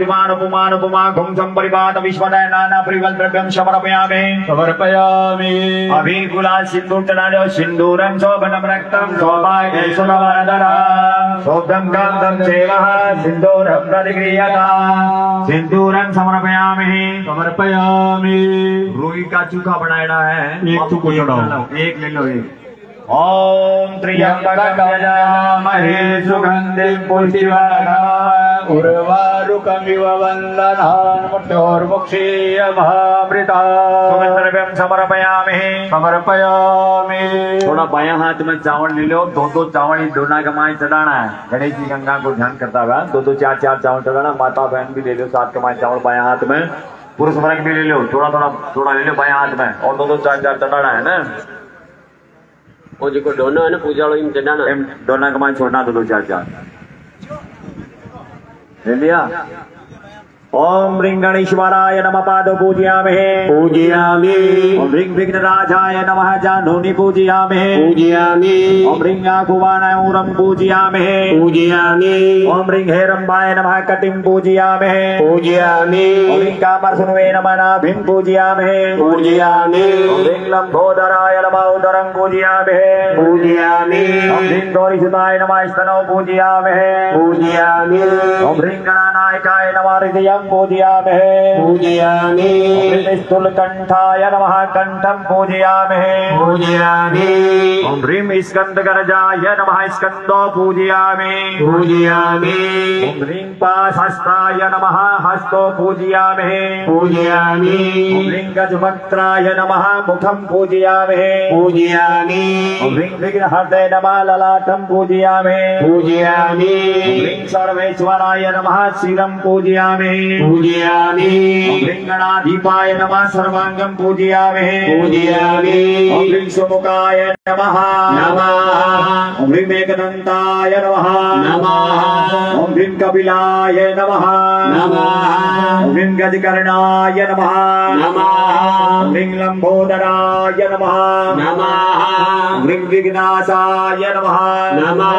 विमानुपमानुपमा घुंसं परिपात विश्वदय नाना परिवल द्रव्यं समर्पयामि। समर्पयामि अभिकुला सिन्दूर्तनाय सिन्दूरं शोभनं रक्तं सौभाग्यसुरवरदरं शोभ्रं कान्तं सेवः सिन्दूरं प्रतिक्रियता सिन्दूरं समर्पयामि समर्पयामि। रुई का चूखा बनाया है। एक चूखा चढ़ाओ। एक ले लो एक। ओम त्र्यंबकं यजामहे सुगन्धिं उर्वारुकमिव वन्दनान् मृत्योर्मुक्षीयमामृता सुगंधर्व्यं समर्पयामि। समर्पयामि। थोड़ा बाया हाथ में चावल ले लो दो दो चावल ही दोना कमाए चढ़ाना है। गणेश जी गंगा को ध्यान करता हुआ दो दो चार चार चावल चढ़ाना माता बहन भी ले लो सात कमाए चावल बाया हाथ में। पुरुष वर्ग भी ले लो थोड़ा थोड़ा थोड़ा ले लो बाया हाथ में। और दो दो चार चार चढ़ाना है ना? वो जेको डोनो है ना पूजा वालो इम चढ़ाना एम दोना कमाए छोड़ना दो दो चार चार ले लिया ओम ह्रीं गणेश्वराय नमः पादो पूजयामहे। पूजयामि। ओम ह्रीं विघ्नराजाय नमः जाह्नूनि पूजयामहे। पूजयामि। ओम ह्रीं आकुवानाय ऊरं पूजयामहे। पूजयामि। ओम ह्रीं हेरम्बाय नमः कटिं पूजयामहे। पूजयामि। ओम ह्रीं कामर्सुनुवे नमः नाभिं पूजयामहे। पूजयामि। ओम ह्रीं लम्बोदराय नमः उदरं पूजयामहे। पूजयामि। ओम ह्रीं गौरीसुताय नमः स्तनौ पूजयामहे। पूजयामि। ओम ह्रीं गणानायकाय नमः हृदयं पूजयामहे पूजयामि। ह्रीं स्थूलकण्ठाय नमः कण्ठं पूजयामहे पूजयामि। ओम ह्रीं स्कन्दगरजाय नमः स्कन्दो पूजयामि। पूजयामि। ओम ह्रीं पाशस्ताय नमः हस्तो पूजयामहे पूजयामि। ओम ह्रीं गजवक्त्राय नमः मुखं पूजयामहे पूजयामि। ओम विघ्नहर्ते नमः ललाटं पूजयामहे पूजयामि। ओम ह्रीं सर्वेश्वराय नमः शिरं पूजयामहे पूजयामि। नम नमः सर्वाङ्गं पूजयामहे। पूजयामि। ओम ह्रीं सुमुखाय नमः। नमः। ह्रीं एकदन्ताय नमः। नमः। ह्रीं कपिलाय नमः। ह्रीं गजकर्णाय नमः। नमः। ह्रीं लम्बोदराय नमः। नमः। ह्रीं विघ्नाशाय नमः। नमः।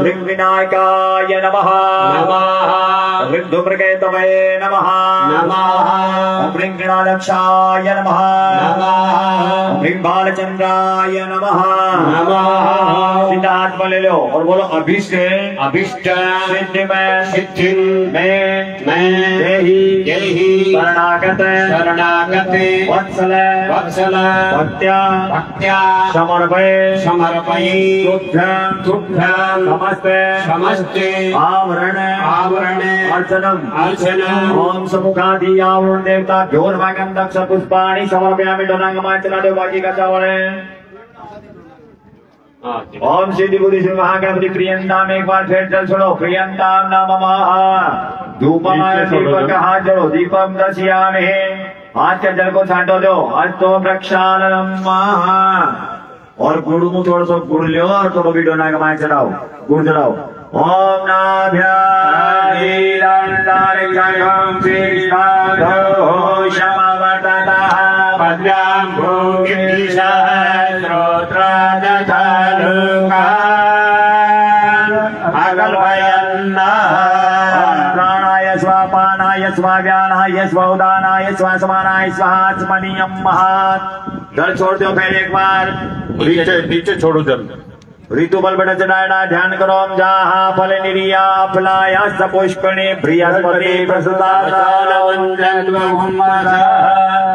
ह्रीं विनायकाय नमः। नमः। ह्रीं धूम्रकेतवे नमः। नमः। ह्रीं गणाध्यक्षाय नमः। नमः। ह्रीं बालचंद्राय नमः। नमः। सीधा हाथ में ले लो और बोलो अभिष्ट अभिष्ट सिद्धि में सिद्धिं में मैं देहि देहि शरणागत शरणागते वत्सल वत्सल भक्त्या भक्त्या समर्पय समर्पयि तुभ्यं तुभ्यं नमस्ते समस्ते आवरण आवरणे अर्चनम अर्चनम् ओम समुखादि आवरण देवता घोर भागम दक्ष पुष्पाणि समर्पयामि डोनांगमा चला दो बाकी का चावल है ओम सिद्धि बुद्धि सिंह महागणपति प्रियंताम एक बार फिर चल सुनो प्रियंताम नाम। धूपम दीपक हाथ जोड़ो के जल को छांटो दो हस्तो प्रक्षालनम और गुड़ मुँह थोड़ा सा गुड़ लो और थोड़ा भी डोना कमाए चढ़ाओ गुड़ चढ़ाओ ओम नाभ्याम स्वापानाय स्वाव्यानाय स्वदानाय स्वासमानाय स्वात्मनियम महात घर छोड़ दो फिर एक बार। नीचे नीचे छोड़ो जल ऋतु बल बट चढ़ाना ध्यान करो जहा फल निरिया, फलाया सपुष्पणे प्रसुता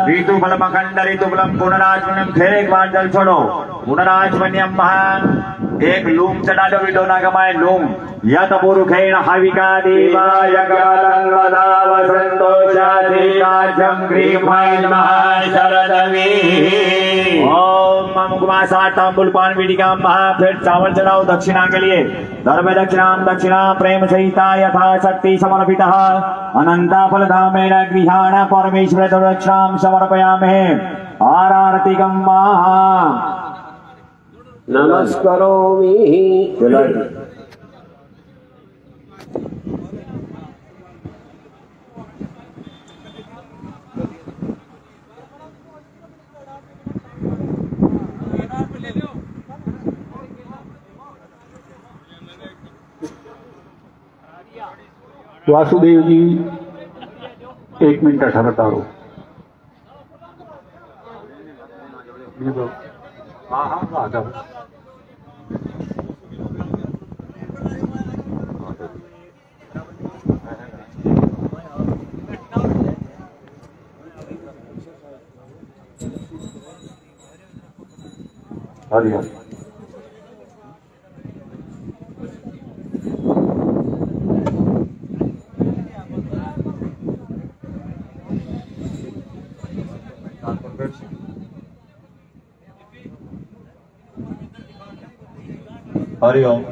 ऋतु फल मखंड ऋतु फलम पुनराजमनम फिर एक बार जल छोड़ो। पुनराजमन्यम महान। एक लूम चढ़ा दो विडोना कमाए लूम। यत पुरुखेण हविका देवाय गालं वदा वसन्तो शाधिकाजं ग्रीमाय ओम मुकुमा साठ तांबुल पान वीडिका महा फिर चावल चढ़ाओ दक्षिणा के लिए। धर्म दक्षिणा दक्षिणा प्रेम सहिता यथा शक्ति समर्पित। अनंता फल धामेन गृहाण परमेश्वर दक्षिणाम समर्पयामहे। आरती महा नमस्करोमि। वासुदेव जी एक मिनट ठहरता रहो ये हरिओम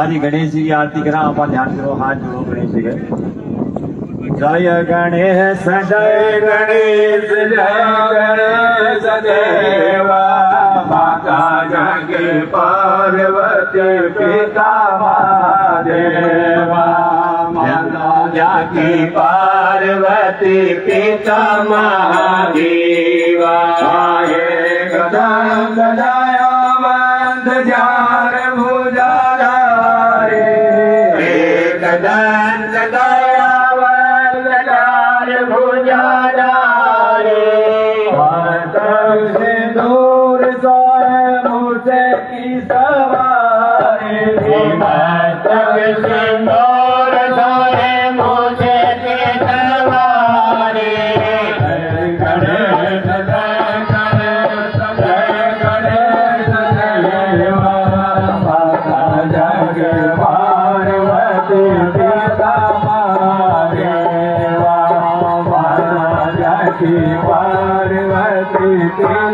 आज गणेश जी की आरती करा आप ध्यान करो हाथ जोड़ो गणेश जी के जय गणेश जय गणेश जय गणेश देवा माता जगे पार्वती पिता जगी पार्वती पिता महादेवा गदा गदाया बंध जार भुजारे एकदंत दया वंदनार भुजारे मातंग से दूर सोए मुझसे की सवारी। से माता जग पार्वती पिता